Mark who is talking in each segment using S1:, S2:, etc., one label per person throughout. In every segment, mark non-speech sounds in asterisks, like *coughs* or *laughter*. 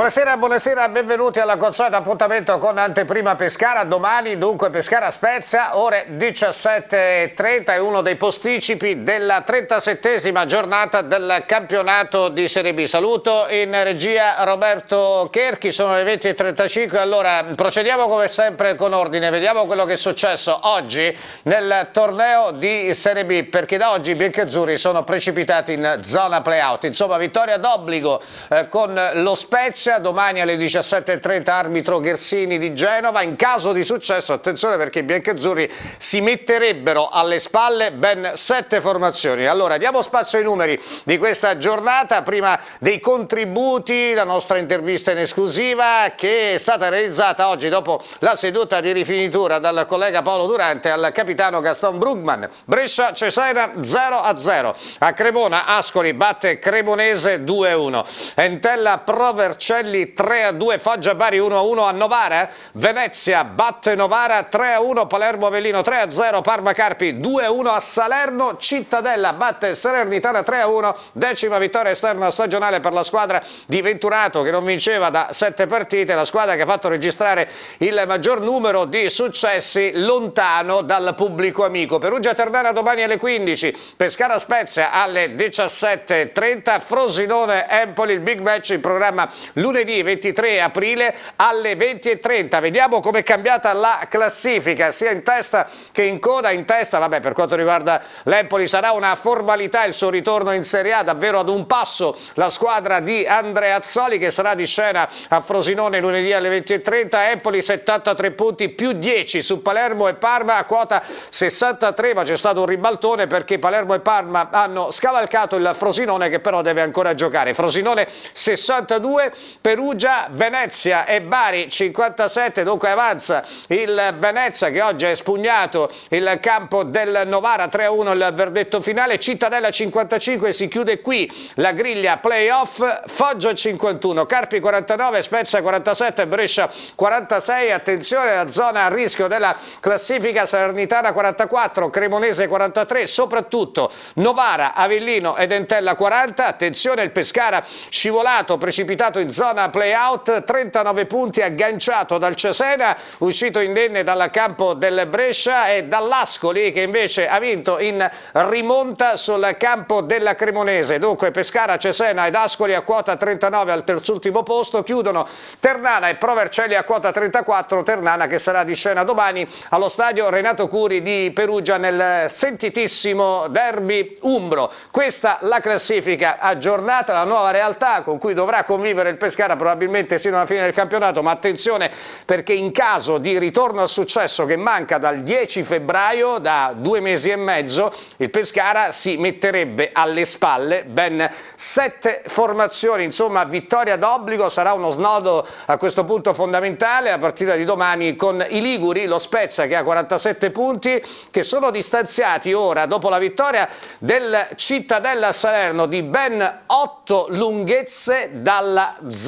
S1: Buonasera, buonasera, benvenuti alla consueto appuntamento con Anteprima Pescara, domani dunque Pescara Spezia, ore 17.30 è uno dei posticipi della 37esima giornata del campionato di Serie B. Saluto in regia Roberto Cherchi, sono le 20.35, allora procediamo come sempre con ordine, vediamo quello che è successo oggi nel torneo di Serie B, perché da oggi i biancazzurri sono precipitati in zona playout, insomma vittoria d'obbligo eh, con lo Spezia Spezia, domani alle 17.30 arbitro Ghersini di Genova, in caso di successo attenzione perché i biancazzurri si metterebbero alle spalle ben sette formazioni. Allora diamo spazio ai numeri di questa giornata, prima dei contributi, la nostra intervista in esclusiva che è stata realizzata oggi dopo la seduta di rifinitura dal collega Paolo Durante al capitano Gaston Brugman. Brescia Cesena 0-0, a Cremona Ascoli batte Cremonese 2-1, Entella Provercelli Vercelli 3 a 2, Foggia Bari 1 a 1 a Novara, Venezia batte Novara 3 a 1, Palermo Avellino 3 a 0, Parma Carpi 2 a 1 a Salerno, Cittadella batte Salernitana 3 a 1, decima vittoria esterna stagionale per la squadra di Venturato che non vinceva da 7 partite, la squadra che ha fatto registrare il maggior numero di successi lontano dal pubblico amico. Perugia Ternana domani alle 15, Pescara Spezia alle 17.30, Frosinone Empoli, il big match in programma lunedì 23 aprile alle 20.30. Vediamo come è cambiata la classifica sia in testa che in coda. In testa, vabbè, per quanto riguarda l'Empoli sarà una formalità il suo ritorno in Serie A, davvero ad un passo la squadra di Andrea Azzoli che sarà di scena a Frosinone lunedì alle 20.30. Empoli 73 punti più 10 su Palermo e Parma a quota 63, ma c'è stato un ribaltone perché Palermo e Parma hanno scavalcato il Frosinone che però deve ancora giocare. Frosinone 62, Perugia, Venezia e Bari 57, dunque avanza il Venezia che oggi ha espugnato il campo del Novara 3-1 il verdetto finale, Cittadella 55 si chiude qui la griglia playoff, Foggia 51, Carpi 49, Spezia 47, Brescia 46, attenzione la zona a rischio della classifica Salernitana 44, Cremonese 43, soprattutto Novara, Avellino ed Entella 40, attenzione il Pescara scivolato, precipitato in zona playout, 39 punti agganciato dal Cesena, uscito indenne dal campo del Brescia e dall'Ascoli che invece ha vinto in rimonta sul campo della Cremonese. Dunque Pescara, Cesena ed Ascoli a quota 39 al terzultimo posto, chiudono Ternana e Provercelli a quota 34, Ternana che sarà di scena domani allo stadio Renato Curi di Perugia nel sentitissimo derby umbro. Questa la classifica aggiornata, la nuova realtà con cui dovrà convivere il Pescara probabilmente sino alla fine del campionato, ma attenzione perché in caso di ritorno al successo che manca dal 10 febbraio, da due mesi e mezzo, il Pescara si metterebbe alle spalle. Ben sette formazioni, insomma vittoria d'obbligo, sarà uno snodo a questo punto fondamentale, a partire di domani con i Liguri, lo Spezia che ha 47 punti, che sono distanziati ora dopo la vittoria del Cittadella Salerno di ben 8 lunghezze dalla zona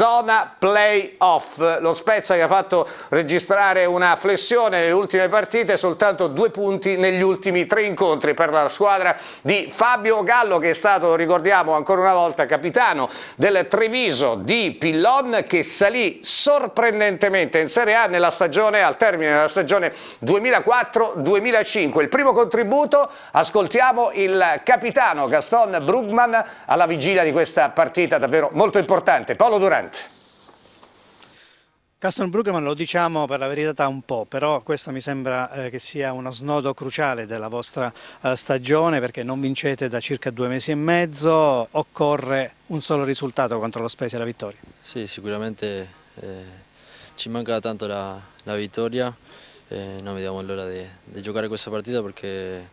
S1: play-off. Lo Spezia che ha fatto registrare una flessione nelle ultime partite, soltanto due punti negli ultimi tre incontri per la squadra di Fabio Gallo che è stato, ricordiamo ancora una volta, capitano del Treviso di Pillon che salì sorprendentemente in Serie A nella stagione, al termine della stagione 2004-2005. Il primo contributo, ascoltiamo il capitano Gaston Brugman alla vigilia di questa partita davvero molto importante. Paolo Durante.
S2: Gaston Bruggeman lo diciamo per la verità un po', però questo mi sembra eh, che sia uno snodo cruciale della vostra eh, stagione perché non vincete da circa due mesi e mezzo, occorre un solo risultato contro lo Spezia, la vittoria.
S3: Sì, sicuramente eh, ci manca tanto la, la vittoria, eh, non vediamo l'ora di giocare questa partita perché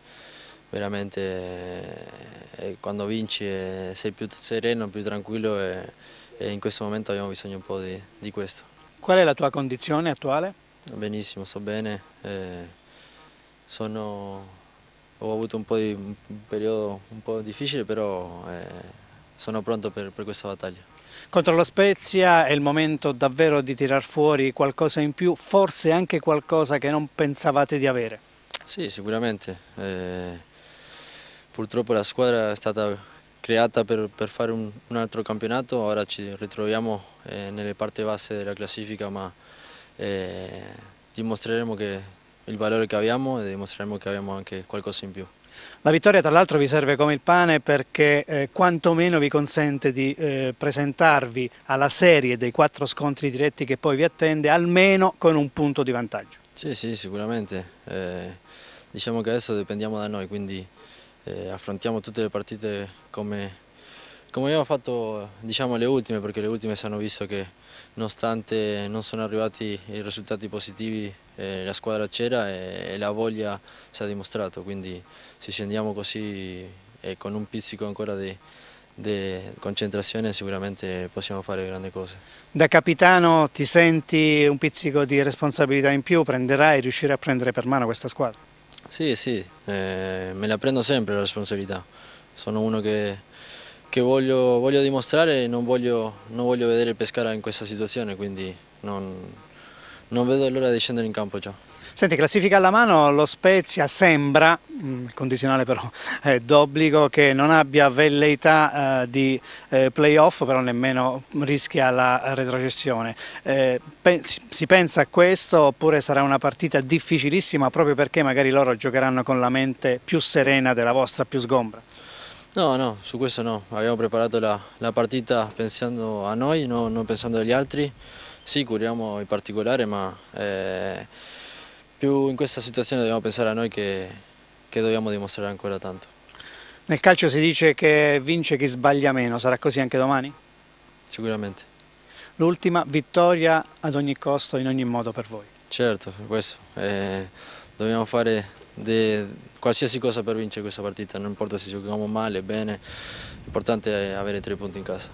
S3: veramente eh, quando vinci eh, sei più sereno, più tranquillo e, e, in questo momento abbiamo bisogno un po' di, di, questo.
S2: Qual è la tua condizione attuale?
S3: Benissimo, sto bene, eh, sono, ho avuto un, di, un, periodo un po' difficile però eh, sono pronto per, per questa battaglia.
S2: Contro lo Spezia è il momento davvero di tirar fuori qualcosa in più, forse anche qualcosa che non pensavate di avere.
S3: Sì, sicuramente. Eh, purtroppo la squadra è stata creata per, per fare un, un, altro campionato, ora ci ritroviamo eh, nelle parti basse della classifica, ma eh, dimostreremo che il valore che abbiamo e dimostreremo che abbiamo anche qualcosa in più.
S2: La vittoria tra l'altro vi serve come il pane perché eh, quantomeno vi consente di eh, presentarvi alla serie dei quattro scontri diretti che poi vi attende almeno con un punto di vantaggio.
S3: Sì, sì, sicuramente. Eh, diciamo che adesso dipendiamo da noi, quindi eh, affrontiamo tutte le partite come, come abbiamo fatto diciamo, le ultime, perché le ultime si hanno visto che nonostante non sono arrivati i risultati positivi eh, la squadra c'era e, e, la voglia si è dimostrato, quindi se scendiamo così e con un pizzico ancora di, di concentrazione sicuramente possiamo fare grandi cose.
S2: Da capitano ti senti un pizzico di responsabilità in più, prenderai, riuscirai a prendere per mano questa squadra?
S3: Sì, sì, eh, me la prendo sempre la responsabilità. Sono uno che, che voglio, voglio, dimostrare e non voglio, non voglio vedere Pescara in questa situazione, quindi non, non vedo l'ora di scendere in campo già.
S2: Senti, classifica alla mano, lo Spezia sembra, mm, condizionale però è *laughs* d'obbligo, che non abbia velleità eh, di eh, playoff, però nemmeno rischia la retrocessione. Eh, pe si pensa a questo oppure sarà una partita difficilissima proprio perché magari loro giocheranno con la mente più serena della vostra, più sgombra?
S3: No, no, su questo no, abbiamo preparato la, la partita pensando a noi, no, non pensando agli altri. Sì, curiamo in particolare, ma eh, più in questa situazione dobbiamo pensare a noi che, che dobbiamo dimostrare ancora tanto.
S2: Nel calcio si dice che vince chi sbaglia meno, sarà così anche domani?
S3: Sicuramente.
S2: L'ultima vittoria ad ogni costo, in ogni modo per voi?
S3: Certo, questo. Eh, dobbiamo fare de, qualsiasi cosa per vincere questa partita, non importa se giochiamo male, bene, l'importante è avere tre punti in casa.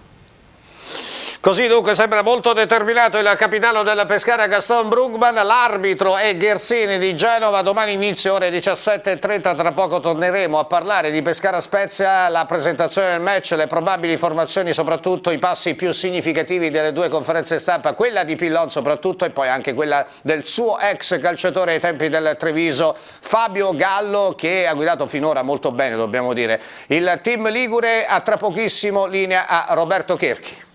S1: Così dunque sembra molto determinato il capitano della Pescara Gaston Brugman, l'arbitro è Ghersini di Genova, domani inizio ore 17.30, tra poco torneremo a parlare di Pescara Spezia, la presentazione del match, le probabili formazioni, soprattutto i passi più significativi delle due conferenze stampa, quella di Pillon soprattutto e poi anche quella del suo ex calciatore ai tempi del Treviso, Fabio Gallo, che ha guidato finora molto bene dobbiamo dire. Il team Ligure ha tra pochissimo linea a Roberto Cherchi.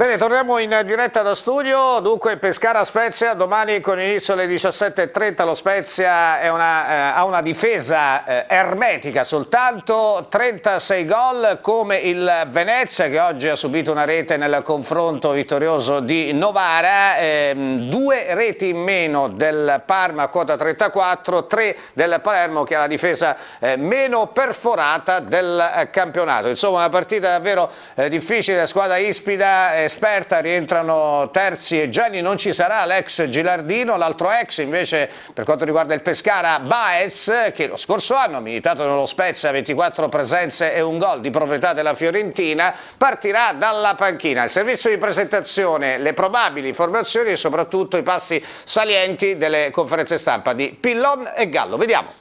S1: Bene, torniamo in diretta da studio, dunque Pescara Spezia, domani con inizio alle 17.30 lo Spezia una, eh, ha una difesa eh, ermetica soltanto, 36 gol come il Venezia che oggi ha subito una rete nel confronto vittorioso di Novara, eh, due reti in meno del Parma a quota 34, tre del Palermo che ha la difesa eh, meno perforata del eh, campionato, insomma una partita davvero eh, difficile, squadra ispida, esperta, rientrano Terzi e Gianni, non ci sarà l'ex Gilardino, l'altro ex invece per quanto riguarda il Pescara Baez che lo scorso anno ha militato nello Spezia 24 presenze e un gol di proprietà della Fiorentina, partirà dalla panchina. Il servizio di presentazione, le probabili formazioni e soprattutto i passi salienti delle conferenze stampa di Pillon e Gallo. Vediamo.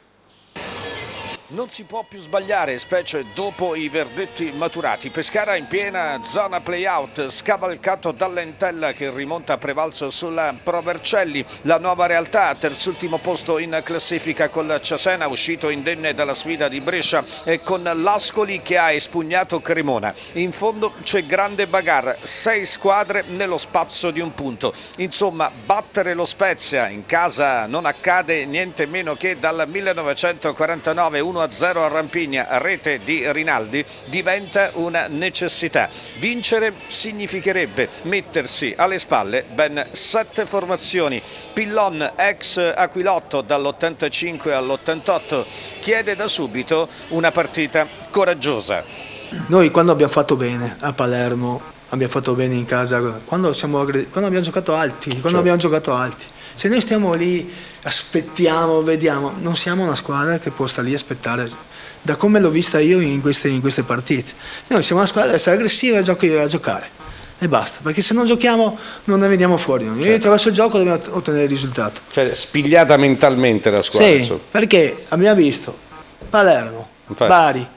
S4: Non si può più sbagliare, specie dopo i verdetti maturati. Pescara in piena zona play-out, scavalcato dall'Entella che rimonta prevalso sulla Provercelli. La nuova realtà, terzultimo posto in classifica con Ciasena, uscito indenne dalla sfida di Brescia e con l'Ascoli che ha espugnato Cremona. In fondo c'è grande bagar, sei squadre nello spazio di un punto. Insomma, battere lo Spezia in casa non accade niente meno che dal 1949 1 1-0 a Rampigna, rete di Rinaldi, diventa una necessità. Vincere significherebbe mettersi alle spalle ben sette formazioni. Pillon, ex Aquilotto dall'85 all'88, chiede da subito una partita coraggiosa.
S5: Noi quando abbiamo fatto bene a Palermo, abbiamo fatto bene in casa, quando, siamo, quando abbiamo giocato alti, quando certo. abbiamo giocato alti se noi stiamo lì, aspettiamo, vediamo, non siamo una squadra che può stare lì a aspettare, da come l'ho vista io in queste, in queste, partite. Noi siamo una squadra che essere aggressiva e a giocare. E basta, perché se non giochiamo non ne veniamo fuori. Noi certo. attraverso il gioco dobbiamo ottenere il risultato.
S1: Cioè spigliata mentalmente la squadra.
S5: Sì, perché abbiamo visto Palermo, Infatti. Bari,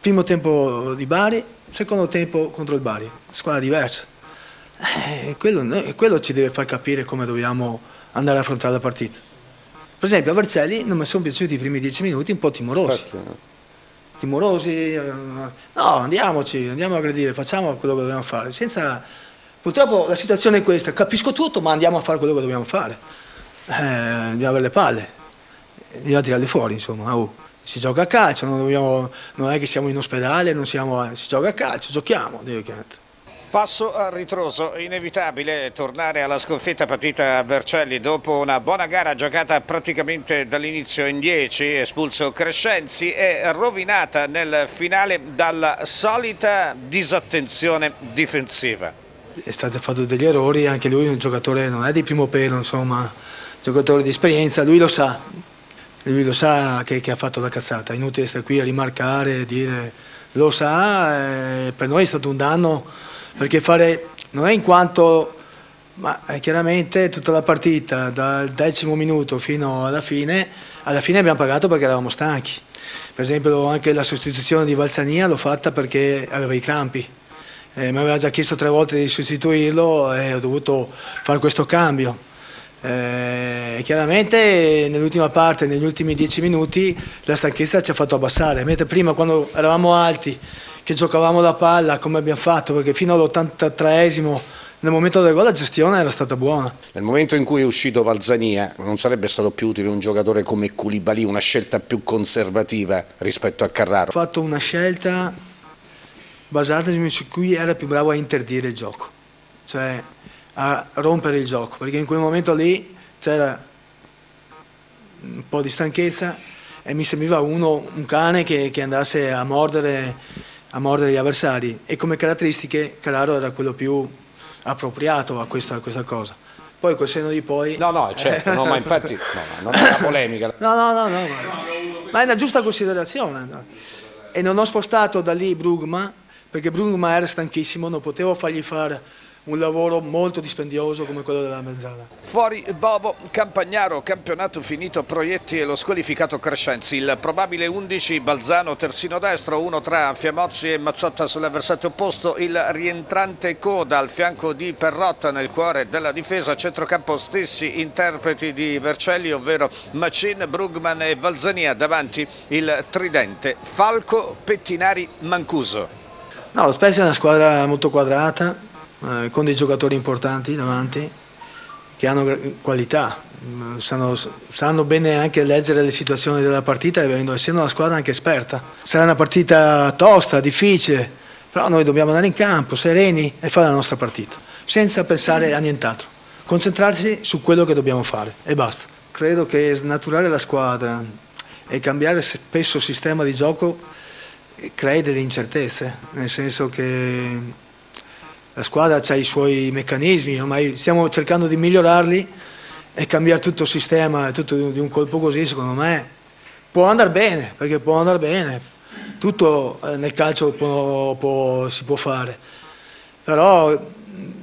S5: primo tempo di Bari, secondo tempo contro il Bari, squadra diversa. Eh, quello, quello ci deve far capire come dobbiamo andare a affrontare la partita. Per esempio a Vercelli non mi sono piaciuti i primi dieci minuti un po' timorosi. timorosi, eh, no andiamoci, andiamo a aggredire, facciamo quello che dobbiamo fare, senza... Purtroppo la situazione è questa, capisco tutto ma andiamo a fare quello che dobbiamo fare, eh, dobbiamo avere le palle, bisogna tirarle fuori insomma, oh, si gioca a calcio, non, dobbiamo, non, è che siamo in ospedale, siamo, si gioca a calcio, giochiamo, direttamente.
S1: Passo a ritroso, inevitabile tornare alla sconfitta partita a Vercelli dopo una buona gara giocata praticamente dall'inizio in 10, espulso Crescenzi e rovinata nel finale dalla solita disattenzione difensiva.
S5: È stato fatto degli errori, anche lui un giocatore non è di primo pelo, insomma, giocatore di esperienza, lui lo sa, lui lo sa che, che ha fatto la cazzata, inutile stare qui a rimarcare, dire, lo sa, eh, per noi è stato un danno perché fare non è in quanto, ma chiaramente tutta la partita dal decimo minuto fino alla fine, alla fine abbiamo pagato perché eravamo stanchi. Per esempio anche la sostituzione di Valzania l'ho fatta perché aveva i crampi. Eh, mi aveva già chiesto tre volte di sostituirlo e ho dovuto fare questo cambio. Eh, chiaramente nell'ultima parte, negli ultimi dieci minuti, la stanchezza ci ha fatto abbassare, mentre prima quando eravamo alti che giocavamo la palla come abbiamo fatto, perché fino all'83esimo nel momento del gol la gestione era stata buona.
S1: Nel momento in cui è uscito Valzania non sarebbe stato più utile un giocatore come Koulibaly, una scelta più conservativa rispetto a Carraro?
S5: Ho fatto una scelta basata su cui era più bravo a interdire il gioco, cioè a rompere il gioco, perché in quel momento lì c'era un po' di stanchezza e mi sembrava uno, un cane che, che andasse a mordere a mordere gli avversari e come caratteristiche Carraro era quello più appropriato a questa, a questa cosa. Poi col senno di poi...
S1: No, no, certo, no, ma infatti no, non è una polemica. *coughs*
S5: No, no, no, no, ma è una giusta considerazione. No? E non ho spostato da lì Brugma, perché Brugma era stanchissimo, non potevo fargli fare un lavoro molto dispendioso come quello della mezzana.
S1: Fuori Bovo, Campagnaro, campionato finito Proietti e lo squalificato Crescenzi. Il probabile 11 Balzano terzino destro, uno tra Fiamozzi e Mazzotta sull'avversario opposto, il rientrante Coda al fianco di Perrotta nel cuore della difesa, centrocampo stessi interpreti di Vercelli, ovvero Macin, Brugman e Valzania davanti il tridente Falco, Pettinari, Mancuso.
S5: No, lo Spezia è una squadra molto quadrata, eh, con dei giocatori importanti davanti che hanno qualità, mm, sanno, sanno, bene anche leggere le situazioni della partita essendo una squadra anche esperta. Sarà una partita tosta, difficile, però noi dobbiamo andare in campo sereni e fare la nostra partita, senza pensare a nient'altro, concentrarsi su quello che dobbiamo fare e basta. Credo che snaturare la squadra e cambiare spesso sistema di gioco crei delle incertezze, nel senso che la squadra ha i suoi meccanismi, ormai stiamo cercando di migliorarli e cambiare tutto il sistema, tutto di un colpo così secondo me può andare bene, perché può andare bene, tutto eh, nel calcio può, può, si può fare, però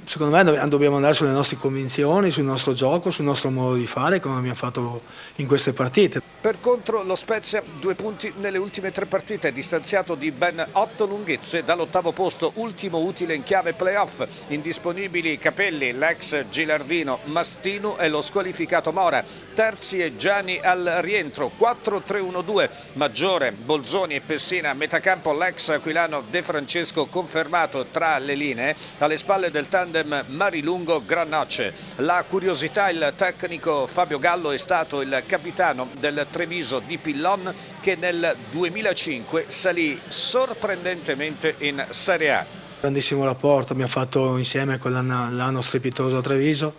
S5: secondo me dobbiamo andare sulle nostre convinzioni, sul nostro gioco, sul nostro modo di fare come abbiamo fatto in queste partite.
S1: Per contro lo Spezia due punti nelle ultime tre partite, distanziato di ben otto lunghezze dall'ottavo posto, ultimo utile in chiave playoff, indisponibili Capelli, l'ex Gilardino, Mastino e lo squalificato Mora, terzi e Gianni al rientro, 4-3-1-2, Maggiore, Bolzoni e Pessina, metacampo l'ex Aquilano De Francesco confermato tra le linee, alle spalle del tandem tandem Marilungo Granocce. La curiosità, il tecnico Fabio Gallo è stato il capitano del Treviso di Pillon che nel 2005 salì sorprendentemente in Serie A.
S5: Grandissimo rapporto, abbiamo fatto insieme quell'anno strepitoso a Treviso.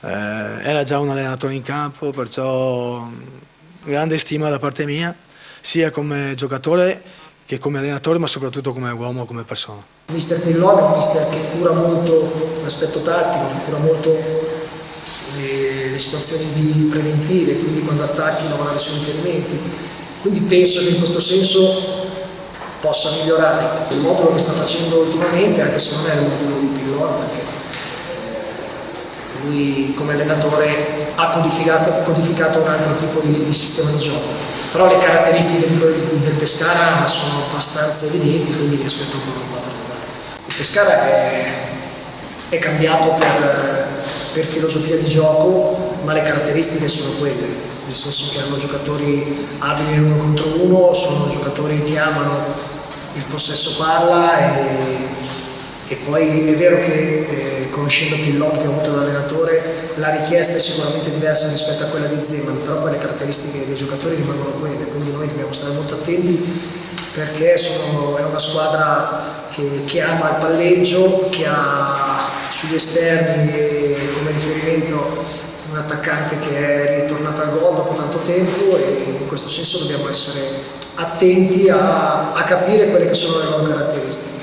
S5: Eh, era già un allenatore in campo, perciò grande stima da parte mia, sia come giocatore che come allenatore ma soprattutto come uomo, come persona.
S6: Mister Pillon è un mister che cura molto l'aspetto tattico, cura molto le, le situazioni preventive, quindi quando attacchi lavorare sui riferimenti. Quindi penso che in questo senso possa migliorare il modulo che sta facendo ultimamente, anche se non è il modulo di Pillon, perché eh, lui come allenatore ha codificato, codificato un altro tipo di, di sistema di gioco però le caratteristiche del Pescara sono abbastanza evidenti, quindi mi aspetto ancora un po' da Il Pescara è, è cambiato per, per filosofia di gioco, ma le caratteristiche sono quelle. nel senso che hanno giocatori abili uno contro uno, sono giocatori che amano il possesso palla e e poi è vero che eh, conoscendo Pillon che ho avuto da allenatore la richiesta è sicuramente diversa rispetto a quella di Zeman, però poi le caratteristiche dei giocatori rimangono quelle, quindi noi dobbiamo stare molto attenti perché sono, è una squadra che, che, ama il palleggio, che ha sugli esterni come riferimento un attaccante che è ritornato al gol dopo tanto tempo e in questo senso dobbiamo essere attenti a, a capire quelle che sono le loro caratteristiche.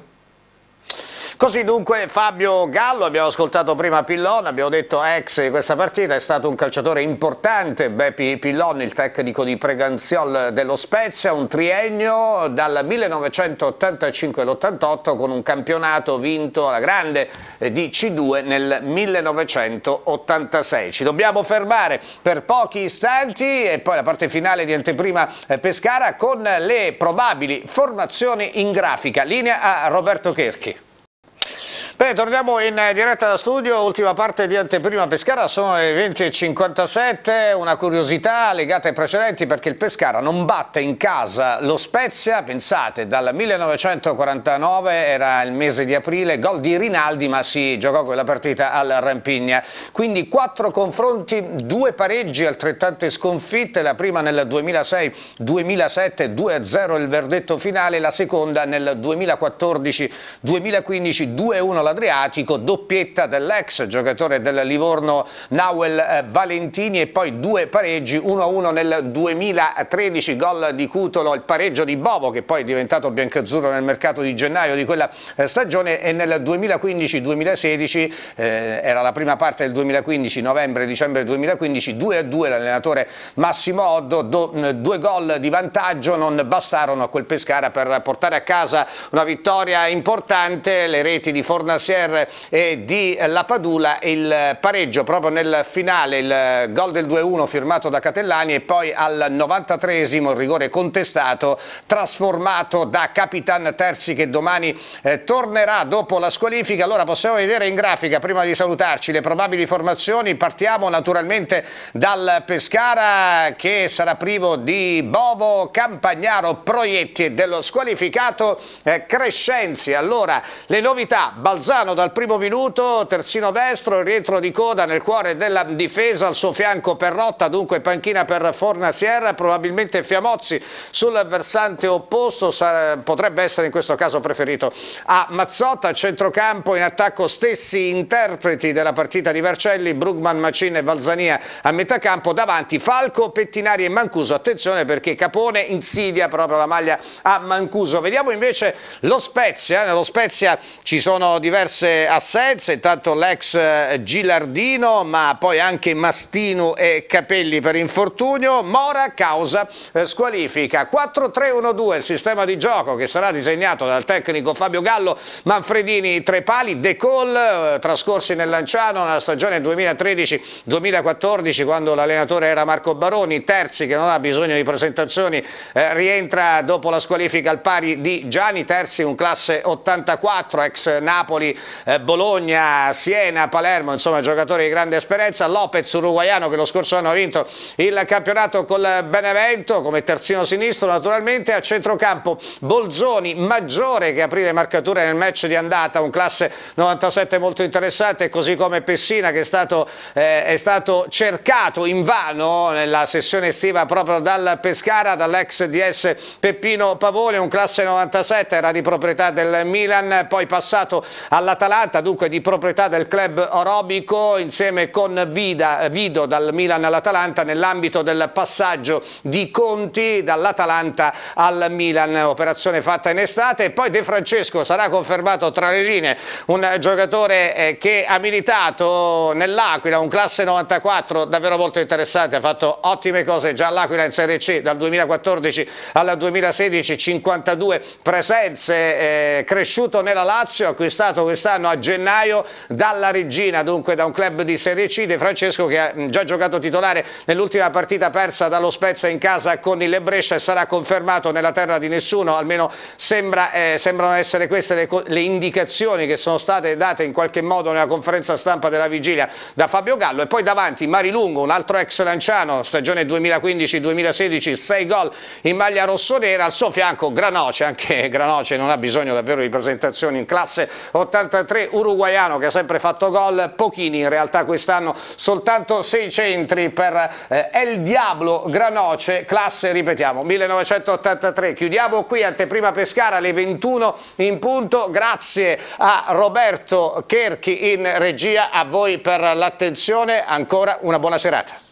S1: Così dunque Fabio Gallo, abbiamo ascoltato prima Pillon, abbiamo detto ex di questa partita, è stato un calciatore importante, Beppi Pillon, il tecnico di Preganziol dello Spezia, un triennio dal 1985 all'88 con un campionato vinto alla grande eh, di C2 nel 1986. Ci dobbiamo fermare per pochi istanti e poi la parte finale di anteprima eh, Pescara con le probabili formazioni in grafica. Linea a Roberto Cherchi. Bene, torniamo in diretta da studio, ultima parte di anteprima Pescara, sono le 20.57, una curiosità legata ai precedenti perché il Pescara non batte in casa lo Spezia, pensate, dal 1949 era il mese di aprile, gol di Rinaldi ma si giocò quella partita al Rampigna, quindi quattro confronti, due pareggi, altrettante sconfitte, la prima nel 2006-2007, 2-0 il verdetto finale, la seconda nel 2014-2015, 2-1 la all'Adriatico, doppietta dell'ex giocatore del Livorno Nawel eh, Valentini e poi due pareggi, 1-1 nel 2013, gol di Cutolo, il pareggio di Bovo che poi è diventato biancazzurro nel mercato di gennaio di quella eh, stagione e nel 2015-2016, eh, era la prima parte del 2015, novembre-dicembre 2015, 2-2 l'allenatore Massimo Oddo, do, due gol di vantaggio non bastarono a quel Pescara per portare a casa una vittoria importante, le reti di Forna Sier e di La Padula il pareggio proprio nel finale, il gol del 2-1 firmato da Catellani e poi al 93esimo il rigore contestato trasformato da Capitan Terzi che domani eh, tornerà dopo la squalifica. Allora possiamo vedere in grafica prima di salutarci le probabili formazioni, partiamo naturalmente dal Pescara che sarà privo di Bovo, Campagnaro, Proietti e dello squalificato eh, Crescenzi. Allora le novità, Balzano Bolzano dal primo minuto, terzino destro, il rientro di coda nel cuore della difesa, al suo fianco Perrotta, dunque panchina per Forna Sierra, probabilmente Fiamozzi sul versante opposto, potrebbe essere in questo caso preferito a Mazzotta, centrocampo in attacco stessi interpreti della partita di Vercelli, Brugman, Macin e Valzania a metà campo, davanti Falco, Pettinari e Mancuso, attenzione perché Capone insidia proprio la maglia a Mancuso. Vediamo invece lo Spezia, nello Spezia ci sono diversi diverse assenze, intanto l'ex eh, Gilardino ma poi anche Mastino e Capelli per infortunio, Mora causa eh, squalifica. 4-3-1-2 il sistema di gioco che sarà disegnato dal tecnico Fabio Gallo, Manfredini tre pali, De Col, eh, trascorsi nel Lanciano nella stagione 2013-2014 quando l'allenatore era Marco Baroni, Terzi che non ha bisogno di presentazioni rientra dopo la squalifica al pari di Gianni Terzi, un classe 84, ex Napoli eh, Bologna, Siena, Palermo, insomma giocatori di grande esperienza, Lopez uruguaiano che lo scorso anno ha vinto il campionato col Benevento come terzino sinistro naturalmente, a centrocampo Bolzoni, Maggiore che aprì le marcature nel match di andata, un classe 97 molto interessante, così come Pessina che è stato, eh, è stato cercato in vano nella sessione estiva proprio dal Pescara, dall'ex DS Peppino Pavone, un classe 97, era di proprietà del Milan, poi passato all'Atalanta, dunque di proprietà del club orobico insieme con Vida, Vido dal Milan all'Atalanta nell'ambito del passaggio di Conti dall'Atalanta al Milan, operazione fatta in estate. E poi De Francesco sarà confermato tra le linee, un giocatore eh, che ha militato nell'Aquila, un classe 94 davvero molto interessante, ha fatto ottime cose già all'Aquila in Serie C dal 2014 al 2016, 52 presenze, eh, cresciuto nella Lazio, acquistato arrivato quest'anno a gennaio dalla Regina, dunque da un club di Serie C, De Francesco che ha già giocato titolare nell'ultima partita persa dallo Spezia in casa con il Brescia e sarà confermato nella terra di nessuno, almeno sembra, eh, sembrano essere queste le, le indicazioni che sono state date in qualche modo nella conferenza stampa della vigilia da Fabio Gallo. E poi davanti Marilungo, un altro ex lanciano, stagione 2015-2016, 6 gol in maglia rossonera, al suo fianco Granoce, anche Granoce non ha bisogno davvero di presentazioni in classe 83 uruguaiano che ha sempre fatto gol, pochini in realtà quest'anno soltanto 6 centri per eh, El Diablo Granoce, classe ripetiamo 1983. Chiudiamo qui anteprima Pescara alle 21 in punto, grazie a Roberto Cherchi in regia, a voi per l'attenzione, ancora una buona serata.